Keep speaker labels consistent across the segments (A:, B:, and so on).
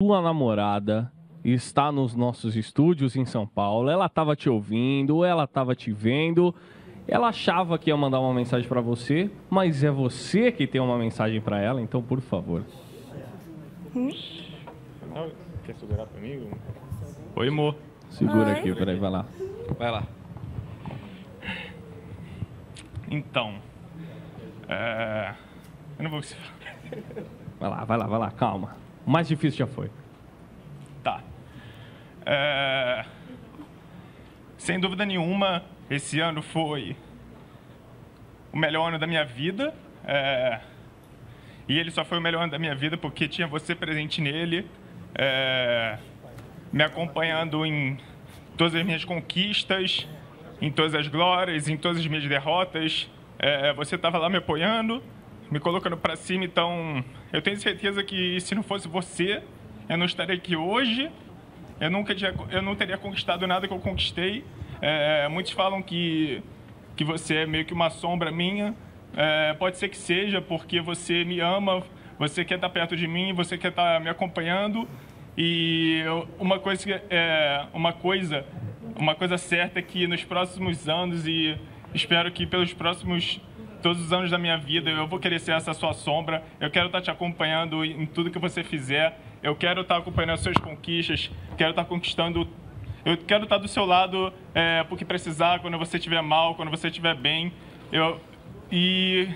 A: tua namorada está nos nossos estúdios em São Paulo, ela estava te ouvindo, ela estava te vendo, ela achava que ia mandar uma mensagem para você, mas é você que tem uma mensagem para ela, então por favor.
B: Quer segurar mim? Oi, amor.
A: Segura
C: Oi.
A: aqui, peraí, vai lá.
B: Vai lá. Então. É... Eu não vou conseguir.
A: Vai lá, vai lá, vai lá, calma. O mais difícil já foi.
B: Tá. É... Sem dúvida nenhuma, esse ano foi o melhor ano da minha vida. É... E ele só foi o melhor ano da minha vida porque tinha você presente nele, é... me acompanhando em todas as minhas conquistas, em todas as glórias, em todas as minhas derrotas. É, Você estava lá me apoiando, me colocando para cima. Então, eu tenho certeza que se não fosse você, eu não estaria aqui hoje. Eu nunca tinha, eu não teria conquistado nada que eu conquistei. É, muitos falam que que você é meio que uma sombra minha. É, pode ser que seja, porque você me ama, você quer estar perto de mim, você quer estar me acompanhando. E eu- uma coisa, é, uma coisa, uma coisa certa é que nos próximos anos e espero que pelos próximos todos os anos da minha vida eu vou querer ser essa sua sombra. Eu quero estar te acompanhando em tudo que você fizer. Eu quero estar acompanhando as suas conquistas. Quero estar conquistando eu quero estar do seu lado é, porque precisar, quando você estiver mal, quando você estiver bem. Eu, e.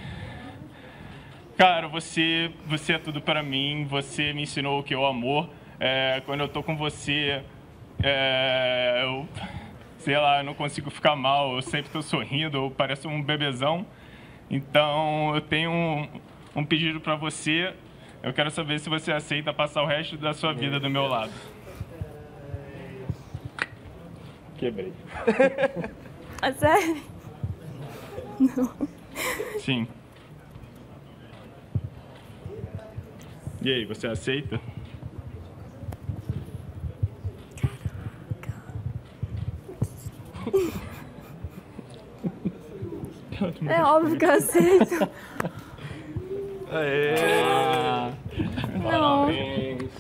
B: Cara, você, você é tudo para mim. Você me ensinou o que é o amor. É, quando eu tô com você, é, eu. Sei lá, eu não consigo ficar mal. Eu sempre tô sorrindo, eu pareço um bebezão. Então, eu tenho um, um pedido para você. Eu quero saber se você aceita passar o resto da sua vida do meu lado. Quebrei.
C: É sério?
B: Sim. E aí, você aceita?
C: É óbvio que eu aceito. Não.
A: Parabéns.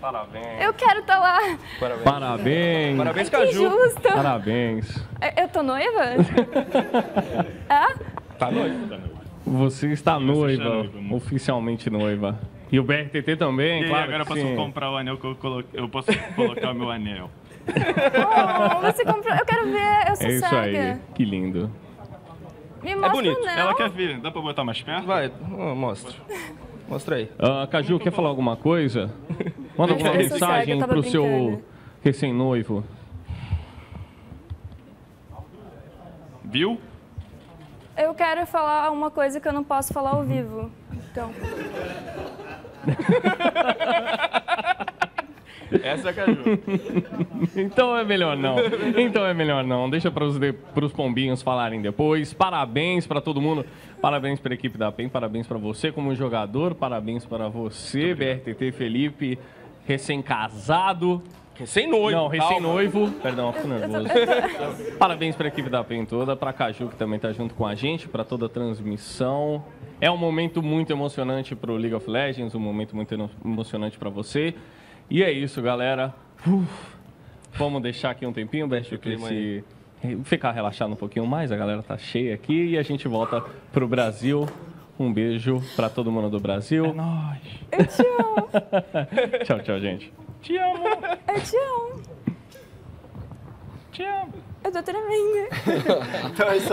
A: Parabéns.
C: Eu quero estar lá.
A: Parabéns.
D: Parabéns,
C: Que
D: Caju.
C: justo.
A: Parabéns.
C: Eu- Eu tô noiva? é?
B: Tá noivo, tá.
A: Você está
B: Você
A: noiva,
B: noiva,
A: oficialmente noiva. E o BRTT também,
B: E
A: claro
B: agora eu posso
A: sim.
B: comprar o anel que eu coloquei. Eu posso colocar o meu anel.
C: Oh, você comprou. Eu quero ver. Eu sou
A: É isso
C: cega.
A: aí, que lindo.
C: Me mostra
D: bonito.
C: o anel.
B: Ela quer ver, dá pra botar mais perto?
D: Vai, mostra. Mostra aí.
A: Ah, Caju, quer falar alguma coisa? Manda alguma mensagem pro seu
C: brincando.
A: recém-noivo.
B: Viu?
C: Eu quero falar uma coisa que eu não posso falar ao vivo. Então.
D: Essa é a Caju.
A: Então é melhor não. Então é melhor não. Deixa para os, de, pros pombinhos falarem depois. Parabéns para todo mundo. Parabéns para a equipe da PEN. Parabéns para você como jogador. Parabéns para você, BRTT Felipe, recém-casado.
D: Recém-noivo.
A: Não, recém-noivo. Perdão, fico nervoso. Parabéns para a equipe da PEN toda, para a Caju que também está junto com a gente, para toda a transmissão. É um momento muito emocionante para o League of Legends, um momento muito emo- emocionante para você. E é isso, galera. Uf. Vamos deixar aqui um tempinho, Best, para
D: clima
A: se ficar relaxado um pouquinho mais. A galera tá cheia aqui e a gente volta pro Brasil. Um beijo para todo mundo do Brasil.
B: Nós.
C: Eu te amo.
A: Tchau, tchau, gente.
B: Te amo,
C: Eu te amo.
B: te amo.
C: Eu tô tremendo.
D: Então é isso aí.